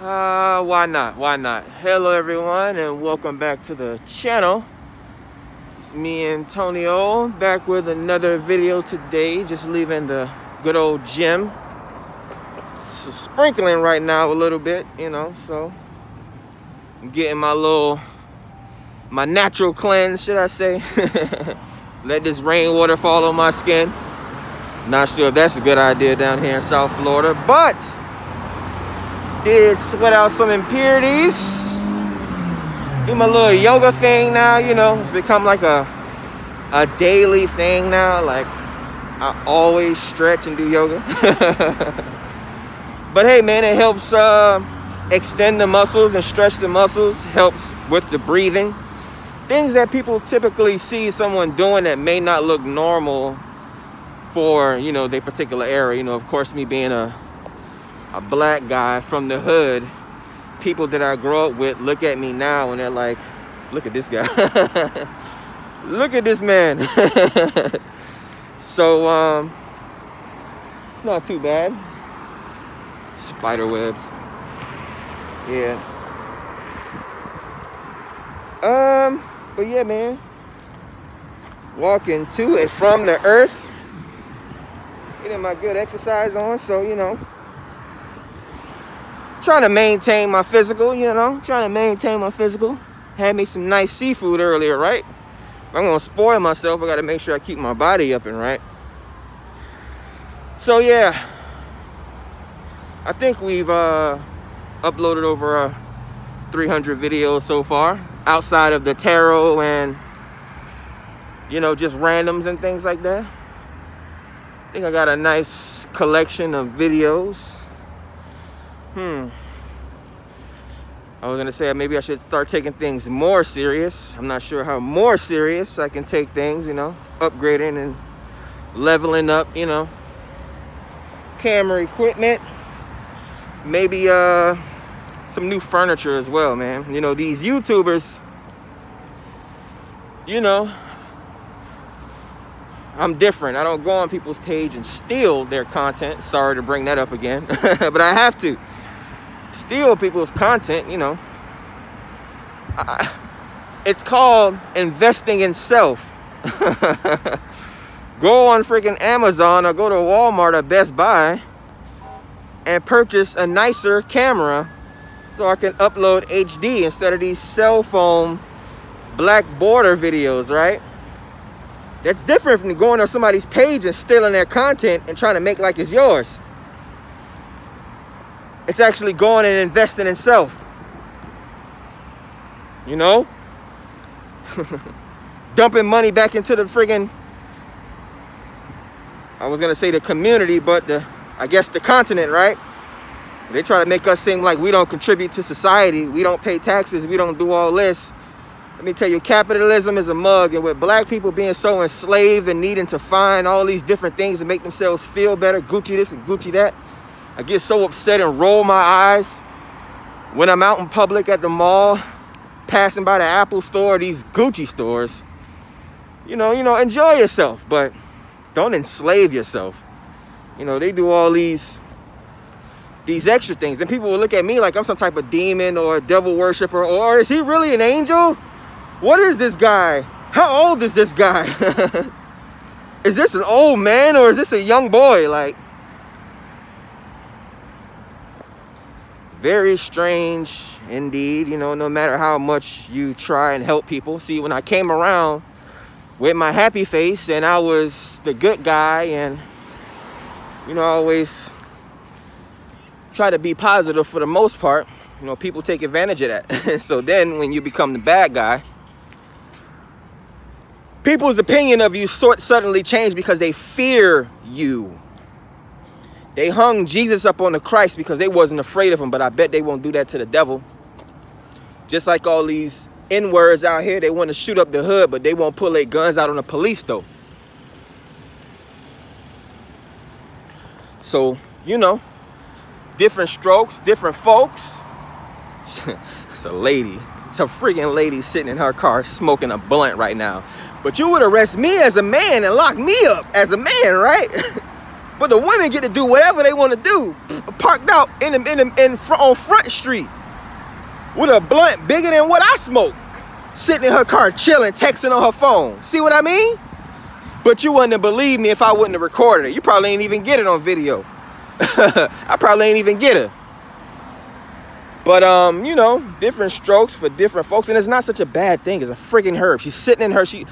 Uh, why not? Why not? Hello everyone and welcome back to the channel. It's me Antonio back with another video today. Just leaving the good old gym. So sprinkling right now a little bit, you know, so I'm getting my little my natural cleanse, should I say. Let this rainwater fall on my skin. Not sure if that's a good idea down here in South Florida, but did sweat out some impurities. Do my little yoga thing now, you know, it's become like a a daily thing now. Like I always stretch and do yoga. but hey man, it helps uh, extend the muscles and stretch the muscles, helps with the breathing. Things that people typically see someone doing that may not look normal for, you know, their particular area. You know, of course, me being a a black guy from the hood, people that I grew up with look at me now and they're like, look at this guy. look at this man. so, um, it's not too bad. Spider webs. Yeah. Um, but yeah, man. Walking to and from the earth. Getting my good exercise on, so, you know, trying to maintain my physical, you know, trying to maintain my physical. Had me some nice seafood earlier, right? If I'm gonna spoil myself, I gotta make sure I keep my body up and right. So yeah, I think we've uh, uploaded over uh, 300 videos so far, outside of the tarot and, you know, just randoms and things like that. I think I got a nice collection of videos hmm. I was gonna say maybe I should start taking things more serious. I'm not sure how more serious I can take things, you know, upgrading and leveling up, you know, camera equipment. Maybe uh, some new furniture as well, man. You know, these YouTubers, you know, I'm different. I don't go on people's page and steal their content. Sorry to bring that up again, but I have to steal people's content, you know. I, it's called investing in self. go on freaking Amazon or go to Walmart or Best Buy and purchase a nicer camera so I can upload HD instead of these cell phone black border videos, right? That's different from going on somebody's page and stealing their content and trying to make like it's yours. It's actually going and investing in self. You know? Dumping money back into the friggin' I was gonna say the community, but the I guess the continent, right? They try to make us seem like we don't contribute to society, we don't pay taxes, we don't do all this. Let me tell you, capitalism is a mug, and with black people being so enslaved and needing to find all these different things to make themselves feel better, Gucci this and Gucci that, I get so upset and roll my eyes when I'm out in public at the mall, passing by the Apple store, these Gucci stores. You know, you know, enjoy yourself, but don't enslave yourself. You know, they do all these these extra things. Then people will look at me like I'm some type of demon or devil worshiper, or is he really an angel? What is this guy? How old is this guy? is this an old man or is this a young boy? Like, very strange indeed you know no matter how much you try and help people. See when i came around with my happy face and i was the good guy and you know I always try to be positive for the most part you know people take advantage of that. So then when you become the bad guy people's opinion of you sort suddenly change because they fear you they hung Jesus up on the Christ because they wasn't afraid of him, but I bet they won't do that to the devil. Just like all these N-words out here, they want to shoot up the hood, but they won't pull their guns out on the police though. So, you know, different strokes, different folks. it's a lady. It's a freaking lady sitting in her car smoking a blunt right now. But you would arrest me as a man and lock me up as a man, right? But the women get to do whatever they want to do, parked out in the, in the, in front on Front Street with a blunt bigger than what I smoke, sitting in her car chilling, texting on her phone. See what I mean? But you wouldn't have believed me if I wouldn't have recorded it. You probably ain't even get it on video. I probably ain't even get it. But um, you know, different strokes for different folks, and it's not such a bad thing. It's a freaking herb. She's sitting in her. She,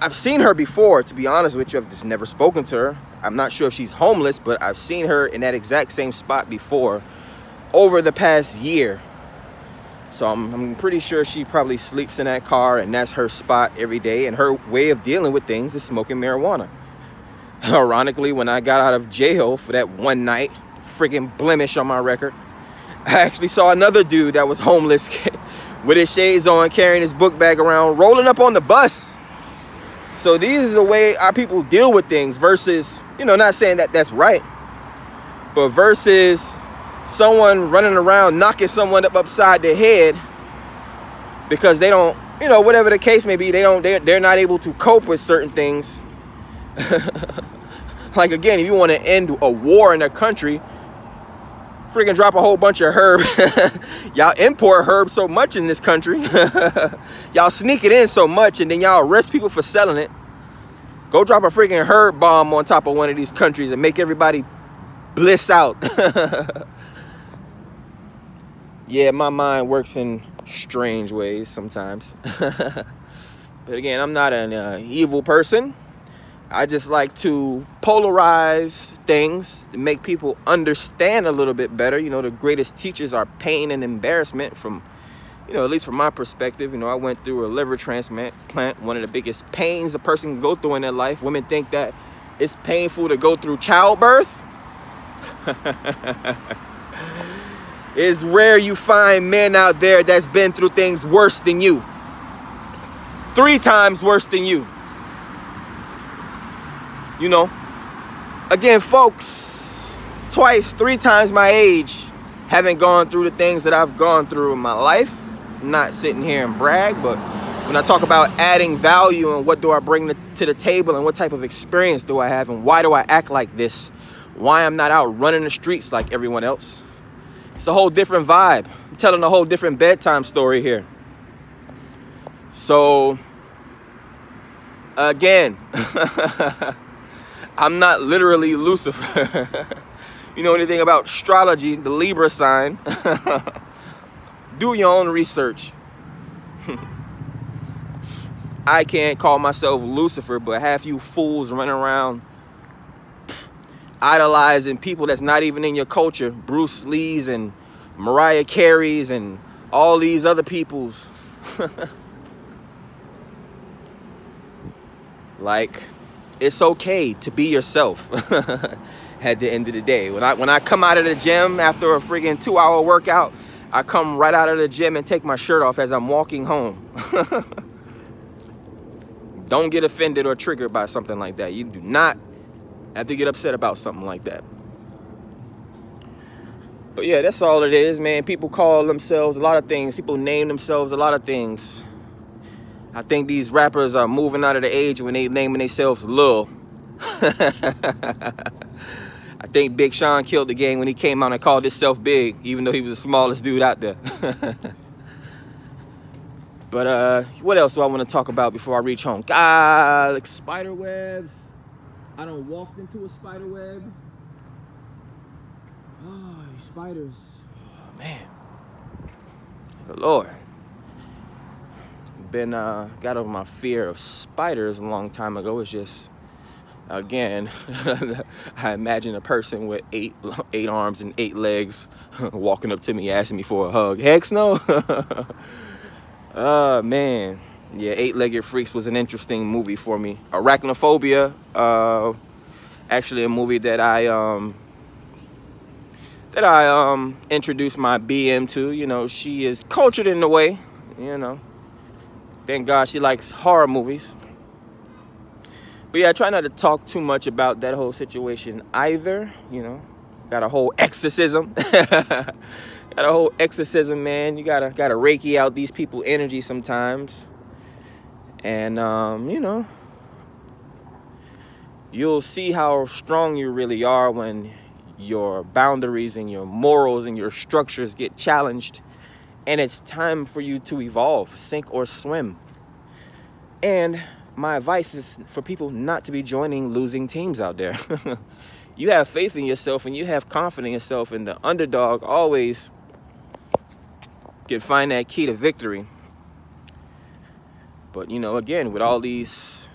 I've seen her before. To be honest with you, I've just never spoken to her. I'm not sure if she's homeless, but I've seen her in that exact same spot before, over the past year. So I'm, I'm pretty sure she probably sleeps in that car, and that's her spot every day. And her way of dealing with things is smoking marijuana. Ironically, when I got out of jail for that one night, freaking blemish on my record, I actually saw another dude that was homeless with his shades on, carrying his book bag around, rolling up on the bus. So these is the way our people deal with things versus, you know, not saying that that's right, but versus someone running around knocking someone up upside their head because they don't, you know, whatever the case may be, they don't, they're, they're not able to cope with certain things. like again, if you want to end a war in a country, freaking drop a whole bunch of herb. y'all import herb so much in this country. y'all sneak it in so much and then y'all arrest people for selling it. Go drop a freaking herb bomb on top of one of these countries and make everybody bliss out. yeah, my mind works in strange ways sometimes. but again, I'm not an uh, evil person. I just like to polarize things to make people understand a little bit better. You know, the greatest teachers are pain and embarrassment from, you know, at least from my perspective. You know, I went through a liver transplant, plant, one of the biggest pains a person can go through in their life. Women think that it's painful to go through childbirth. it's rare you find men out there that's been through things worse than you. Three times worse than you you know. Again, folks, twice, three times my age, haven't gone through the things that I've gone through in my life. I'm not sitting here and brag, but when I talk about adding value and what do I bring to the table and what type of experience do I have and why do I act like this, why I'm not out running the streets like everyone else, it's a whole different vibe. I'm telling a whole different bedtime story here. So, again, I'm not literally Lucifer. you know anything about astrology, the Libra sign? Do your own research. I can't call myself Lucifer, but half you fools running around idolizing people that's not even in your culture. Bruce Lee's and Mariah Carey's and all these other people's. like, it's okay to be yourself at the end of the day. When I when I come out of the gym after a freaking two hour workout, I come right out of the gym and take my shirt off as I'm walking home. Don't get offended or triggered by something like that. You do not have to get upset about something like that. But yeah, that's all it is, man. People call themselves a lot of things. People name themselves a lot of things. I think these rappers are moving out of the age when they naming themselves Lil. I think Big Sean killed the game when he came out and called himself Big, even though he was the smallest dude out there. but uh, what else do I want to talk about before I reach home? God, like spider webs. I don't walk into a spider web. Oh, spiders. Oh, man. The Lord been uh, got over my fear of spiders a long time ago. It's just again, I imagine a person with eight eight arms and eight legs walking up to me asking me for a hug. Heck no. oh man. Yeah, Eight-Legged Freaks was an interesting movie for me. Arachnophobia, uh, actually a movie that I um, that I um, introduced my BM to. You know, she is cultured in a way, you know. Thank God she likes horror movies. But yeah, I try not to talk too much about that whole situation either. You know, got a whole exorcism. got a whole exorcism, man. You gotta gotta reiki out these people' energy sometimes. And um, you know, you'll see how strong you really are when your boundaries and your morals and your structures get challenged and it's time for you to evolve sink or swim. And my advice is for people not to be joining losing teams out there. You have faith in yourself and you have confidence in yourself and the underdog always can find that key to victory. But you know again with all these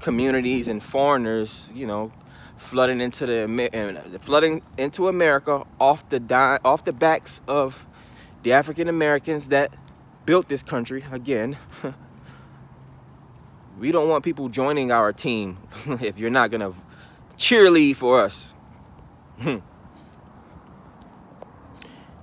communities and foreigners you know flooding into the flooding into America off the off the backs of the African Americans that built this country again. we don't want people joining our team if you're not gonna cheerlead for us.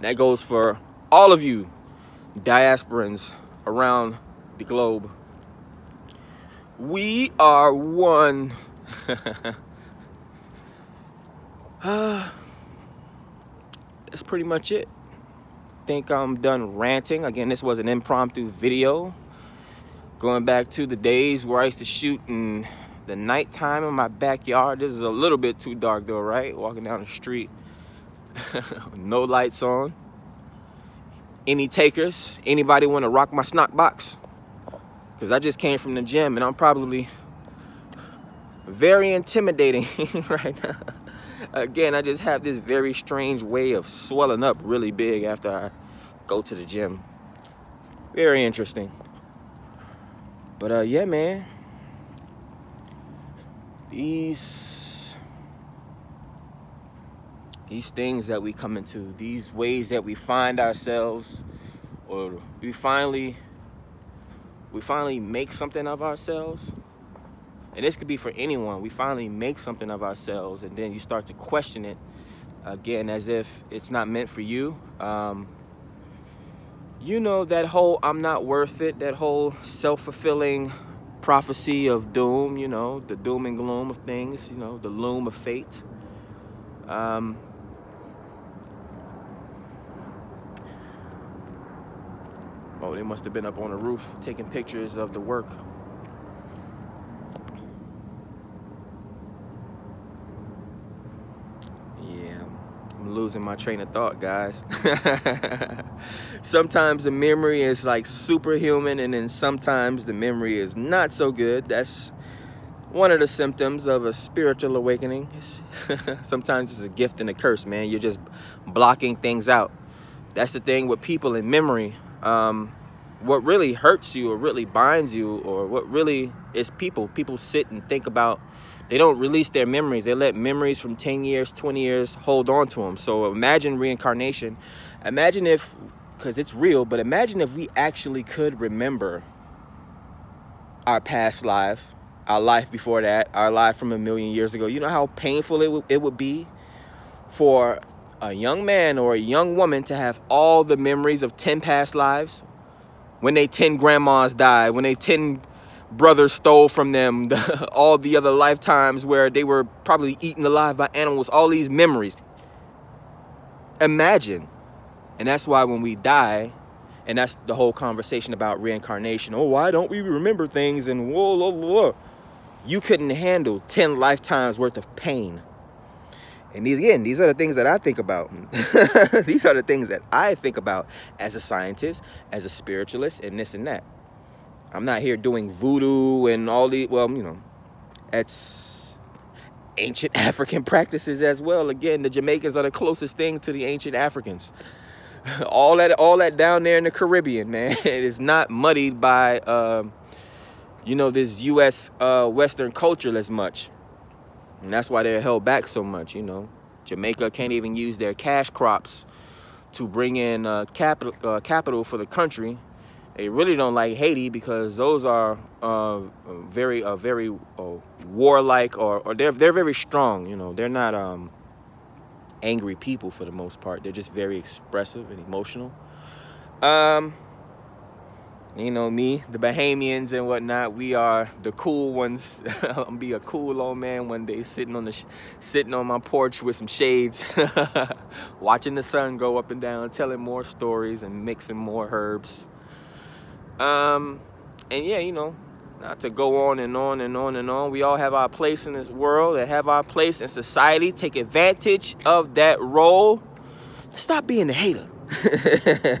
that goes for all of you diasporans around the globe. We are one. that's pretty much it. Think I'm done ranting. Again, this was an impromptu video. Going back to the days where I used to shoot in the nighttime in my backyard. This is a little bit too dark though, right? Walking down the street. no lights on. Any takers? Anybody want to rock my snock box? Because I just came from the gym and I'm probably very intimidating right now again, I just have this very strange way of swelling up really big after I go to the gym. Very interesting. But uh, yeah, man. These these things that we come into, these ways that we find ourselves, or we finally we finally make something of ourselves and this could be for anyone. We finally make something of ourselves and then you start to question it again as if it's not meant for you. Um, you know that whole i'm not worth it that whole self-fulfilling prophecy of doom you know the doom and gloom of things you know the loom of fate. Um, oh they must have been up on the roof taking pictures of the work losing my train of thought, guys. sometimes the memory is like superhuman, and then sometimes the memory is not so good. That's one of the symptoms of a spiritual awakening. sometimes it's a gift and a curse, man. You're just blocking things out. That's the thing with people in memory. Um, what really hurts you or really binds you or what really is people. People sit and think about they don't release their memories. They let memories from 10 years, 20 years hold on to them. So imagine reincarnation. Imagine if, because it's real, but imagine if we actually could remember our past life, our life before that, our life from a million years ago. You know how painful it, it would be for a young man or a young woman to have all the memories of 10 past lives when they 10 grandmas died, when they 10 brothers stole from them, the, all the other lifetimes where they were probably eaten alive by animals, all these memories. Imagine. And that's why when we die, and that's the whole conversation about reincarnation. Oh, why don't we remember things? And whoa, whoa, whoa. You couldn't handle 10 lifetimes worth of pain. And these, again, these are the things that I think about. these are the things that I think about as a scientist, as a spiritualist, and this and that. I'm not here doing voodoo and all the, well, you know, that's ancient African practices as well. Again, the Jamaicans are the closest thing to the ancient Africans. all that, all that down there in the Caribbean, man, it is not muddied by, um, you know, this U.S. Uh, Western culture as much. And that's why they're held back so much, you know. Jamaica can't even use their cash crops to bring in uh, capital, uh, capital for the country they really don't like Haiti because those are uh, very, uh, very uh, warlike or, or they're, they're very strong. You know, they're not um, angry people for the most part. They're just very expressive and emotional. Um, you know me, the Bahamians and whatnot. We are the cool ones. I'll be a cool old man one day, sitting on the sitting on my porch with some shades, watching the sun go up and down, telling more stories and mixing more herbs. Um, and yeah, you know, Not to go on and on and on and on. We all have our place in this world and have our place in society. Take advantage of that role. Stop being a hater.